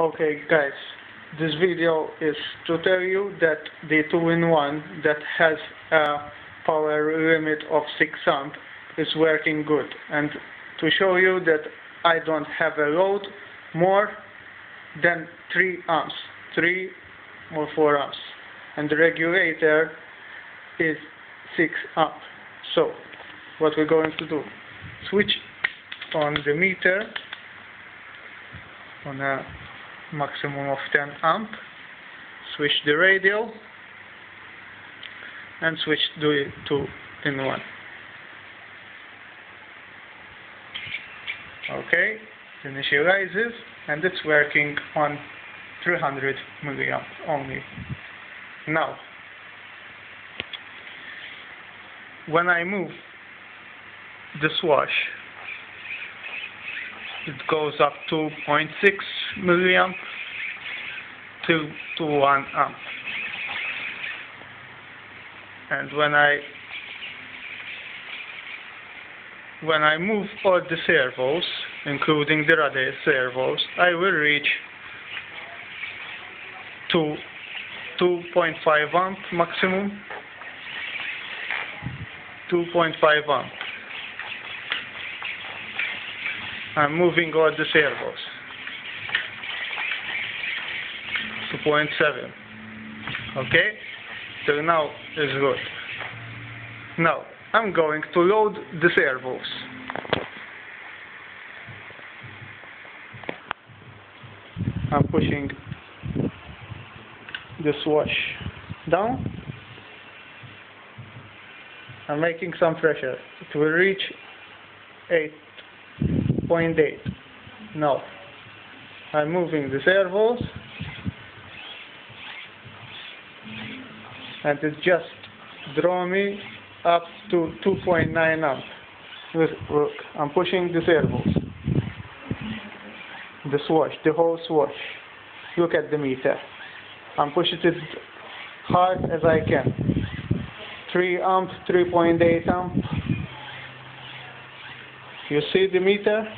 Okay guys, this video is to tell you that the 2-in-1 that has a power limit of 6 amp is working good and to show you that I don't have a load more than 3 amps, 3 or 4 amps and the regulator is 6 amp. So what we're going to do, switch on the meter on a maximum of 10 amp switch the radial and switch to 2 in 1 okay initializes and it's working on 300 milliamp only. Now when I move the swash it goes up to 0.6 milliamp to, to 1 amp. And when I when I move all the servos, including the radius servos, I will reach to 2.5 amp maximum. 2.5 amp. I'm moving all the servos. 2.7. Okay? So now it's good. Now, I'm going to load the servos. I'm pushing this swash down. I'm making some pressure. It will reach 8 0.8 now I'm moving the servos. And it just draw me up to 2.9 amp. Look I'm pushing the servos. The swash the whole swash. Look at the meter. I'm pushing it hard as I can. 3 amp 3.8 amp you see the meter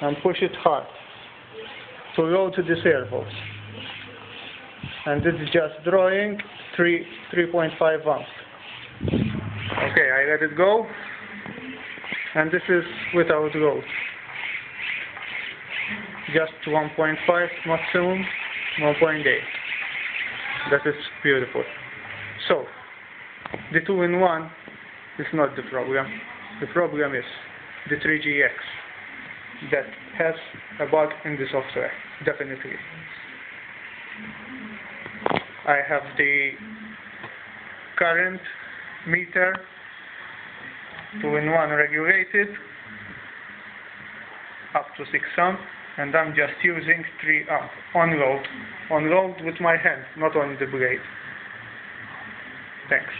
and push it hard to go to the servos and this is just drawing 3 3.5 amps. Okay I let it go. And this is without load just 1.5 maximum 1.8 that is beautiful. So the 2-in-1 is not the problem. The problem is the 3GX that has a bug in the software, definitely. I have the current meter 2-in-1 regulated up to 6 amp and I'm just using 3 amp on load, on load with my hand, not on the blade. Thanks.